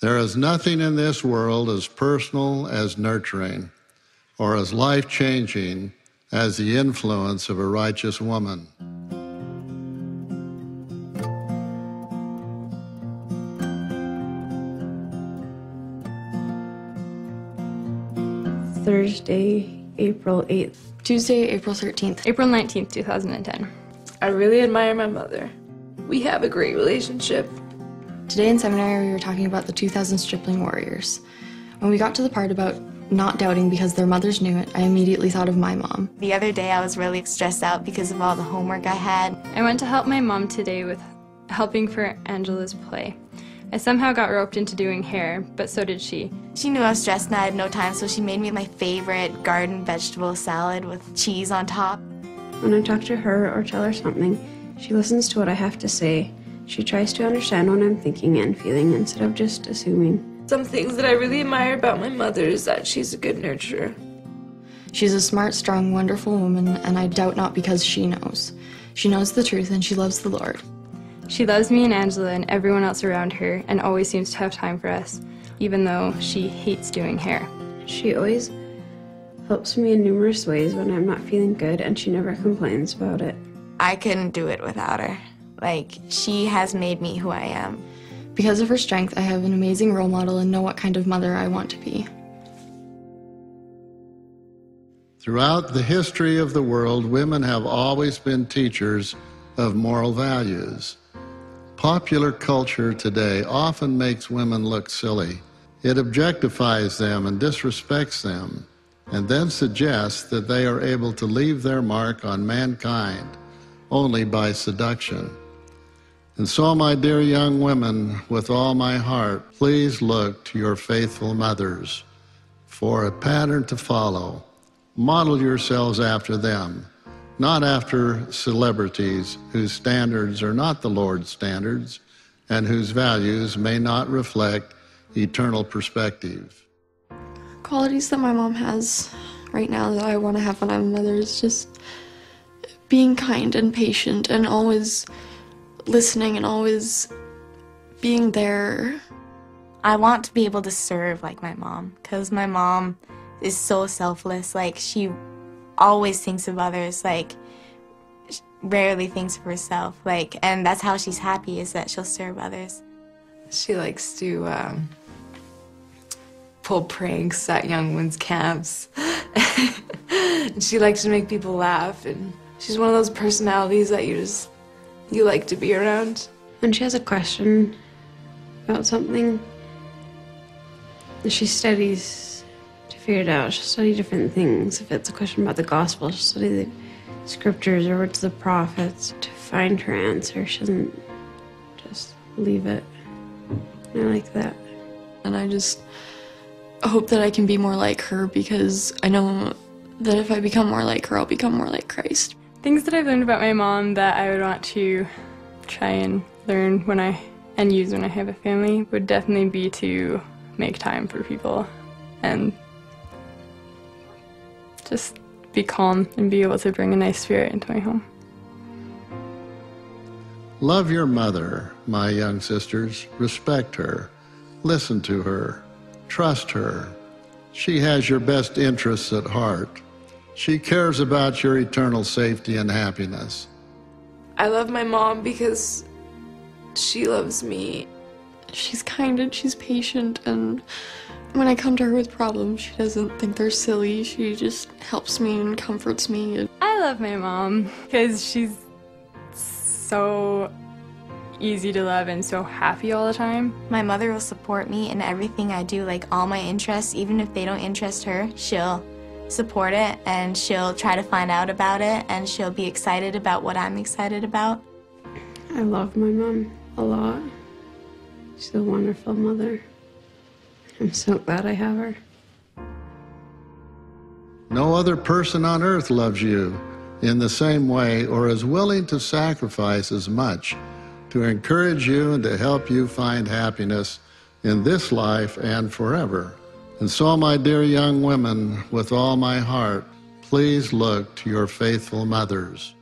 There is nothing in this world as personal as nurturing or as life changing as the influence of a righteous woman. Thursday, April 8th. Tuesday, April 13th. April 19th, 2010. I really admire my mother. We have a great relationship. Today in seminary, we were talking about the 2000 Stripling Warriors. When we got to the part about not doubting because their mothers knew it, I immediately thought of my mom. The other day, I was really stressed out because of all the homework I had. I went to help my mom today with helping for Angela's play. I somehow got roped into doing hair, but so did she. She knew I was stressed and I had no time, so she made me my favorite garden vegetable salad with cheese on top. When I talk to her or tell her something, she listens to what I have to say. She tries to understand what I'm thinking and feeling instead of just assuming. Some things that I really admire about my mother is that she's a good nurturer. She's a smart, strong, wonderful woman, and I doubt not because she knows. She knows the truth and she loves the Lord. She loves me and Angela and everyone else around her and always seems to have time for us, even though she hates doing hair. She always helps me in numerous ways when I'm not feeling good, and she never complains about it. I couldn't do it without her. Like, she has made me who I am. Because of her strength, I have an amazing role model and know what kind of mother I want to be. Throughout the history of the world, women have always been teachers of moral values. Popular culture today often makes women look silly. It objectifies them and disrespects them, and then suggests that they are able to leave their mark on mankind only by seduction. And so, my dear young women, with all my heart, please look to your faithful mothers for a pattern to follow. Model yourselves after them not after celebrities whose standards are not the Lord's standards and whose values may not reflect eternal perspective. Qualities that my mom has right now that I want to have when I'm a mother is just being kind and patient and always listening and always being there. I want to be able to serve like my mom because my mom is so selfless. Like, she always thinks of others, like rarely thinks of herself. Like, and that's how she's happy is that she'll serve others. She likes to um, pull pranks at young ones' camps. and she likes to make people laugh, and she's one of those personalities that you just you like to be around. When she has a question about something, she studies to figure it out. She'll study different things. If it's a question about the gospel, she'll study the scriptures or words of the prophets to find her answer. She doesn't just leave it. I like that. And I just hope that I can be more like her because I know that if I become more like her, I'll become more like Christ. Things that I've learned about my mom that I would want to try and learn when I and use when I have a family would definitely be to make time for people and just be calm and be able to bring a nice spirit into my home. Love your mother, my young sisters. Respect her. Listen to her. Trust her. She has your best interests at heart. She cares about your eternal safety and happiness. I love my mom because she loves me. She's kind and she's patient and when I come to her with problems, she doesn't think they're silly. She just helps me and comforts me. I love my mom because she's so easy to love and so happy all the time. My mother will support me in everything I do, like all my interests, even if they don't interest her, she'll support it and she'll try to find out about it and she'll be excited about what I'm excited about. I love my mom a lot. She's a wonderful mother. I'm so glad I have her. No other person on earth loves you in the same way or is willing to sacrifice as much to encourage you and to help you find happiness in this life and forever. And so, my dear young women, with all my heart, please look to your faithful mothers.